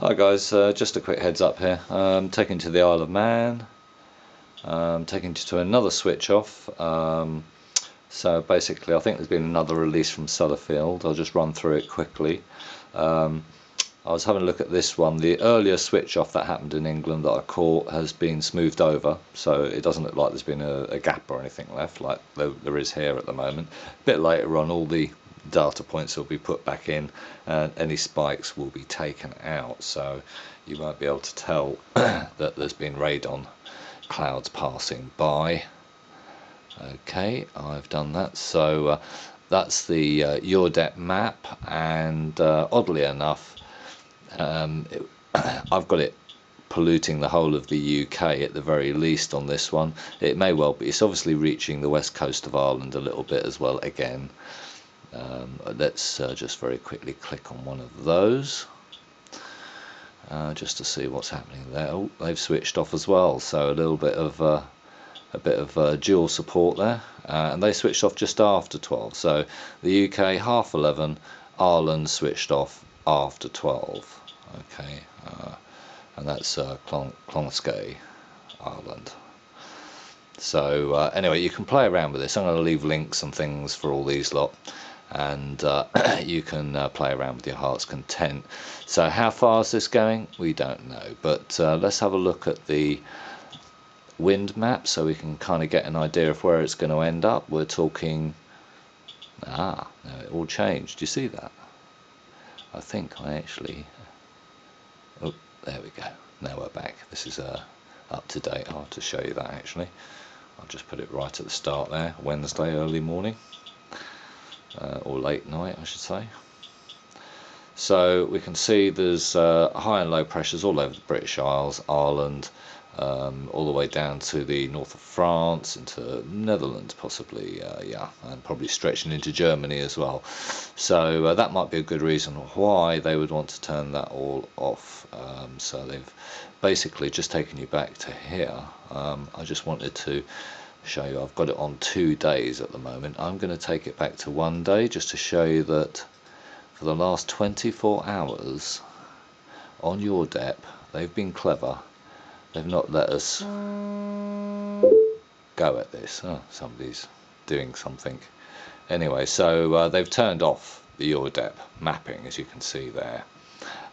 Hi guys, uh, just a quick heads up here. Um, taking to the Isle of Man, um, taking to another switch off. Um, so basically, I think there's been another release from Sellafield. I'll just run through it quickly. Um, I was having a look at this one. The earlier switch off that happened in England that I caught has been smoothed over, so it doesn't look like there's been a, a gap or anything left, like there, there is here at the moment. A bit later on, all the data points will be put back in and any spikes will be taken out. So you won't be able to tell that there's been radon clouds passing by. Okay I've done that. So uh, that's the uh, EURDEP map and uh, oddly enough um, it, I've got it polluting the whole of the UK at the very least on this one. It may well be it's obviously reaching the west coast of Ireland a little bit as well again um, let's uh, just very quickly click on one of those uh, just to see what's happening there. Oh, they've switched off as well, so a little bit of uh, a bit of uh, dual support there, uh, and they switched off just after 12. So the UK half 11, Ireland switched off after 12. Okay, uh, and that's uh, Clonskeagh, Ireland. So anyway, you can play around with this. I'm going to leave links and things for all these lot and uh, you can uh, play around with your heart's content. So how far is this going? We don't know, but uh, let's have a look at the wind map so we can kind of get an idea of where it's going to end up. We're talking, ah, no, it all changed. Do you see that? I think I actually, oh, there we go. Now we're back. This is uh, up to date. I'll have to show you that actually. I'll just put it right at the start there, Wednesday early morning uh, or late night I should say. So we can see there's uh, high and low pressures all over the British Isles, Ireland, um, all the way down to the north of France, into Netherlands possibly, uh, yeah, and probably stretching into Germany as well. So uh, that might be a good reason why they would want to turn that all off. Um, so they've basically just taken you back to here. Um, I just wanted to show you. I've got it on two days at the moment. I'm going to take it back to one day just to show you that for the last 24 hours on EURDEP they've been clever. They've not let us go at this. Oh, somebody's doing something. Anyway so uh, they've turned off the EURDEP mapping as you can see there.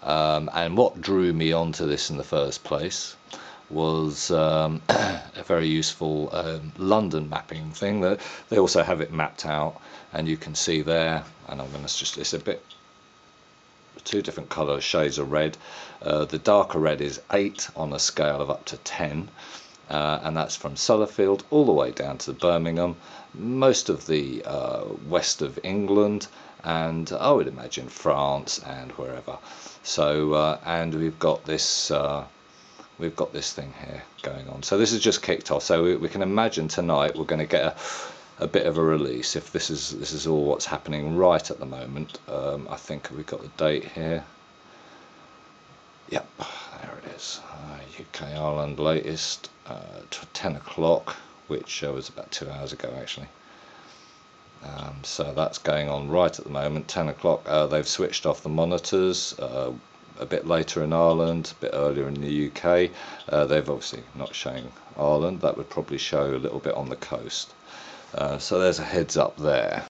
Um, and what drew me onto this in the first place was um, a very useful um, London mapping thing. That they also have it mapped out and you can see there and I'm going to just it's a bit two different color shades of red. Uh, the darker red is 8 on a scale of up to 10 uh, and that's from Sellafield all the way down to Birmingham. Most of the uh, west of England and I would imagine France and wherever. So uh, and we've got this uh, we've got this thing here going on. So this is just kicked off. So we, we can imagine tonight we're going to get a, a, bit of a release if this is this is all what's happening right at the moment. Um, I think we've got the date here. Yep, there it is. Uh, UK Ireland latest, uh, 10 o'clock, which uh, was about two hours ago actually. Um, so that's going on right at the moment, 10 o'clock. Uh, they've switched off the monitors. A bit later in Ireland, a bit earlier in the UK. Uh, they've obviously not shown Ireland, that would probably show a little bit on the coast. Uh, so there's a heads up there.